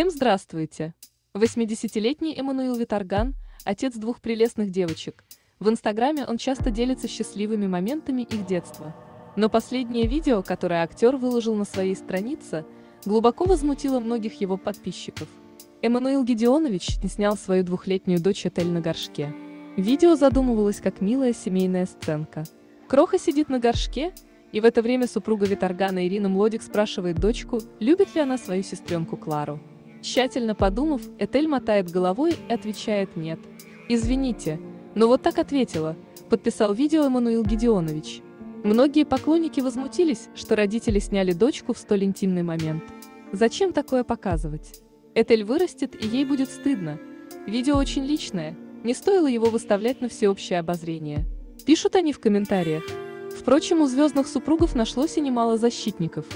Всем здравствуйте! 80-летний Эммануил Виторган – отец двух прелестных девочек. В Инстаграме он часто делится счастливыми моментами их детства. Но последнее видео, которое актер выложил на своей странице, глубоко возмутило многих его подписчиков. Эммануил Гедеонович снял свою двухлетнюю дочь Этель на горшке. Видео задумывалось как милая семейная сценка. Кроха сидит на горшке, и в это время супруга Виторгана Ирина Млодик спрашивает дочку, любит ли она свою сестренку Клару. Тщательно подумав, Этель мотает головой и отвечает «нет». «Извините, но вот так ответила», подписал видео Эммануил Гедеонович. Многие поклонники возмутились, что родители сняли дочку в столь интимный момент. Зачем такое показывать? Этель вырастет, и ей будет стыдно. Видео очень личное, не стоило его выставлять на всеобщее обозрение. Пишут они в комментариях. Впрочем, у звездных супругов нашлось и немало защитников.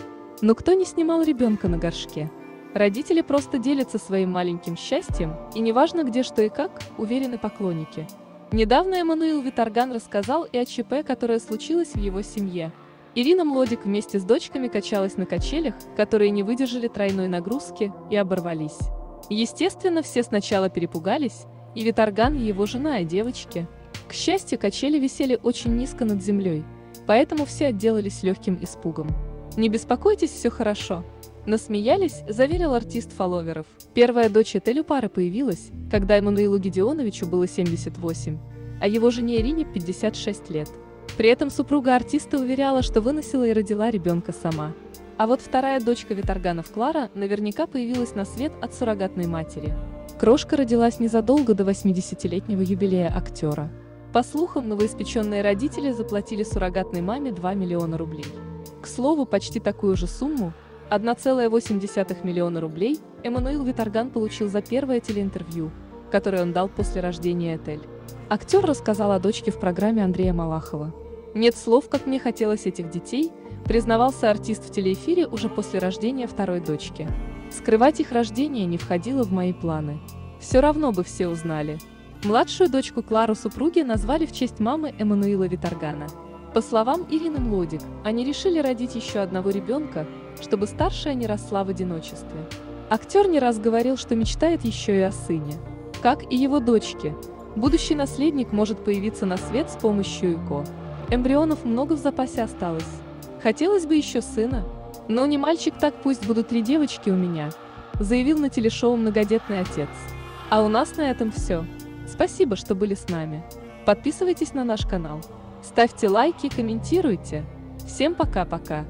Но кто не снимал ребенка на горшке? Родители просто делятся своим маленьким счастьем, и неважно где что и как, уверены поклонники. Недавно Эммануил Виторган рассказал и о ЧП, которое случилось в его семье. Ирина Млодик вместе с дочками качалась на качелях, которые не выдержали тройной нагрузки и оборвались. Естественно, все сначала перепугались, и Виторган, и его жена, и девочки. К счастью, качели висели очень низко над землей, поэтому все отделались легким испугом. Не беспокойтесь, все хорошо. Насмеялись, заверил артист фолловеров. Первая дочь Этель у пары появилась, когда Эммануилу Гедеоновичу было 78, а его жене Ирине 56 лет. При этом супруга артиста уверяла, что выносила и родила ребенка сама. А вот вторая дочка Виторганов Клара наверняка появилась на свет от суррогатной матери. Крошка родилась незадолго до 80-летнего юбилея актера. По слухам, новоиспеченные родители заплатили суррогатной маме 2 миллиона рублей. К слову, почти такую же сумму 1,8 миллиона рублей Эммануил Виторган получил за первое телеинтервью, которое он дал после рождения Этель. Актер рассказал о дочке в программе Андрея Малахова. «Нет слов, как мне хотелось этих детей», признавался артист в телеэфире уже после рождения второй дочки. «Скрывать их рождение не входило в мои планы. Все равно бы все узнали». Младшую дочку Клару супруги назвали в честь мамы Эммануила Виторгана. По словам Ирины Млодик, они решили родить еще одного ребенка, чтобы старшая не росла в одиночестве. Актер не раз говорил, что мечтает еще и о сыне. Как и его дочке, будущий наследник может появиться на свет с помощью ЭКО. Эмбрионов много в запасе осталось. Хотелось бы еще сына. Но не мальчик, так пусть будут три девочки у меня, заявил на телешоу многодетный отец. А у нас на этом все. Спасибо, что были с нами. Подписывайтесь на наш канал. Ставьте лайки, комментируйте. Всем пока-пока.